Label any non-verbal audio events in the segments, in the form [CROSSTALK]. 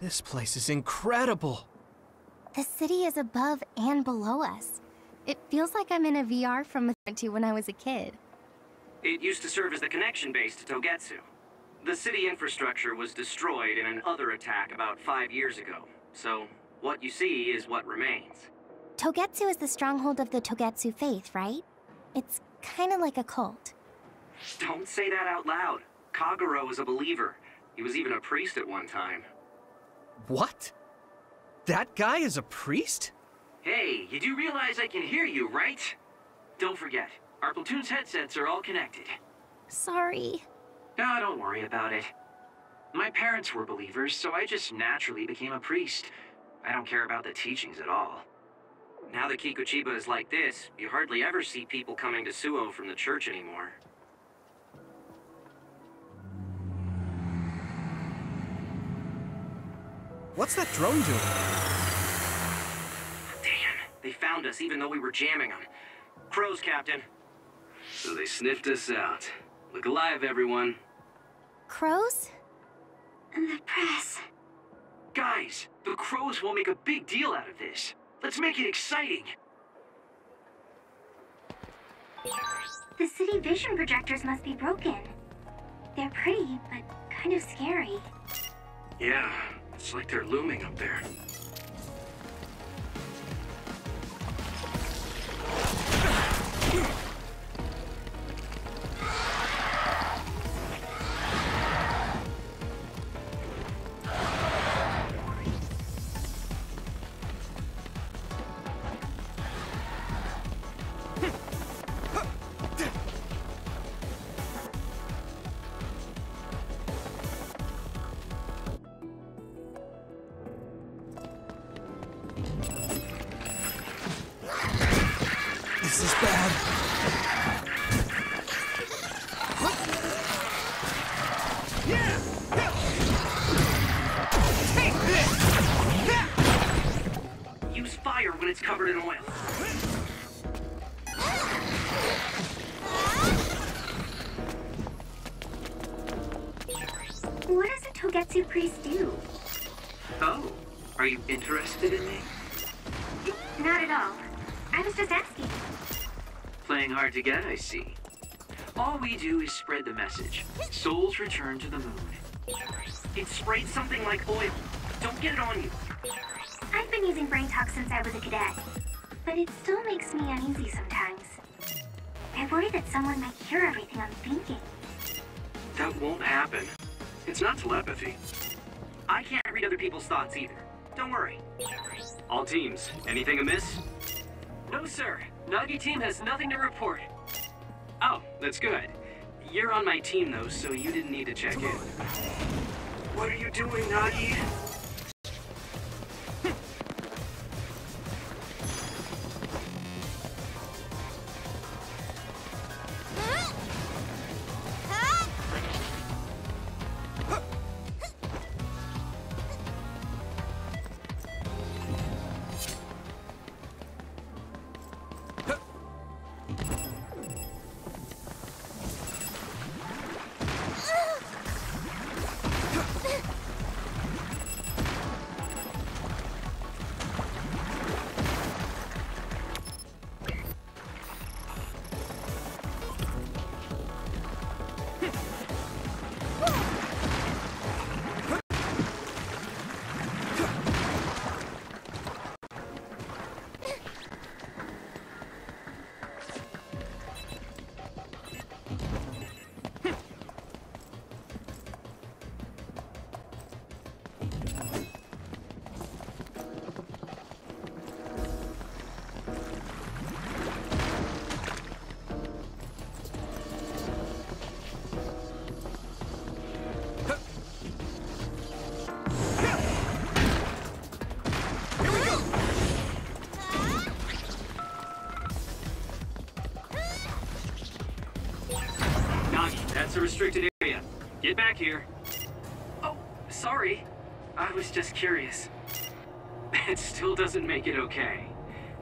This place is incredible. The city is above and below us. It feels like I'm in a VR from a to when I was a kid. It used to serve as the connection base to Togetsu. The city infrastructure was destroyed in an other attack about five years ago, so what you see is what remains. Togetsu is the stronghold of the Togetsu faith, right? It's kind of like a cult. Don't say that out loud. Kagero is a believer. He was even a priest at one time. What? That guy is a priest? Hey, you do realize I can hear you, right? Don't forget, our platoon's headsets are all connected. Sorry. No, don't worry about it. My parents were believers, so I just naturally became a priest. I don't care about the teachings at all. Now that Kikuchiba is like this, you hardly ever see people coming to Suo from the church anymore. What's that drone doing? Damn, they found us even though we were jamming them. Crows, Captain. So they sniffed us out. Look alive, everyone. Crows? The press. Guys, the crows will make a big deal out of this. Let's make it exciting. The city vision projectors must be broken. They're pretty, but kind of scary. Yeah, it's like they're looming up there. When it's covered in oil. What does a Togetsu priest do? Oh, are you interested in me? Not at all. I was just asking. Playing hard to get, I see. All we do is spread the message. Souls return to the moon. It sprayed something like oil. Don't get it on you. I've been using brain talk since I was a cadet, but it still makes me uneasy sometimes. I worry that someone might hear everything I'm thinking. That won't happen. It's not telepathy. I can't read other people's thoughts either. Don't worry. All teams, anything amiss? No, sir. Nagi team has nothing to report. Oh, that's good. You're on my team though, so you didn't need to check in. What are you doing, Nagi? A restricted area. Get back here. Oh, sorry. I was just curious. [LAUGHS] It still doesn't make it okay.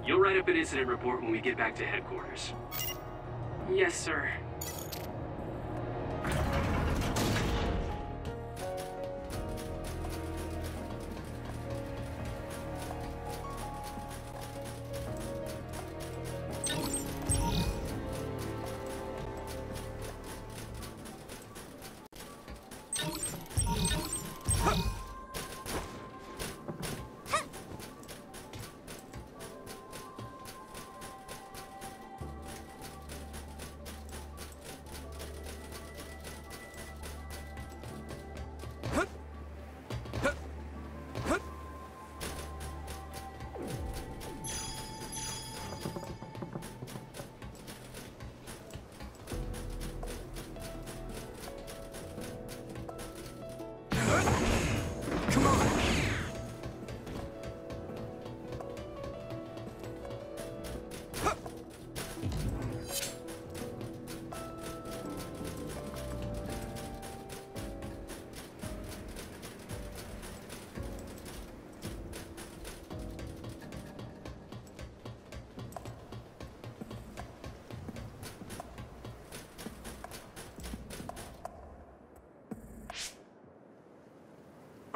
You'll write up an incident report when we get back to headquarters. Yes, sir.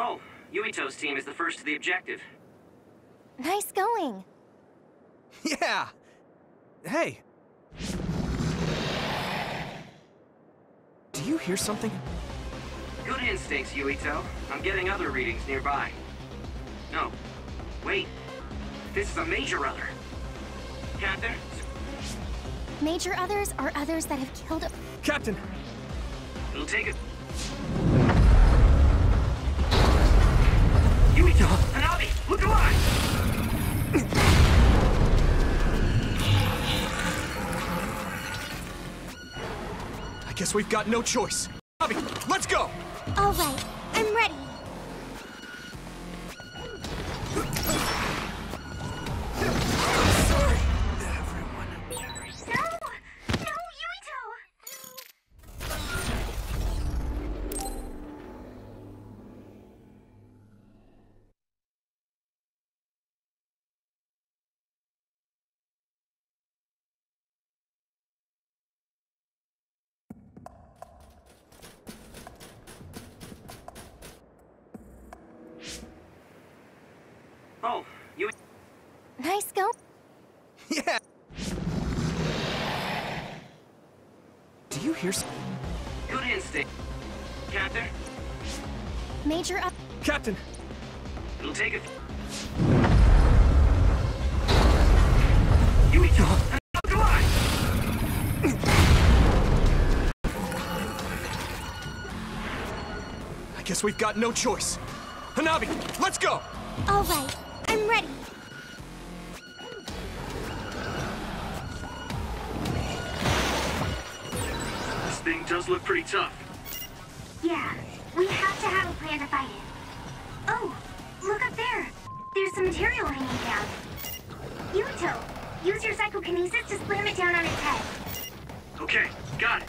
Oh, Yuito's team is the first to the objective. Nice going. Yeah. Hey. Do you hear something? Good instincts, Yuito. I'm getting other readings nearby. No. Wait. This is a major other. Captain? Major others are others that have killed. Captain! It'll take it. Guess we've got no choice. Bobby, let's go! All right, I'm ready. Do hear something? Good instinct. Captain? Major up. Captain! It'll take it. Yuito! Look alive! I guess we've got no choice. Hanabi, let's go! All right, I'm ready. Thing does look pretty tough. Yeah, we have to have a plan to fight it. Oh, look up there. There's some material hanging down. Yuito, use your psychokinesis to slam it down on its head. Okay, got it.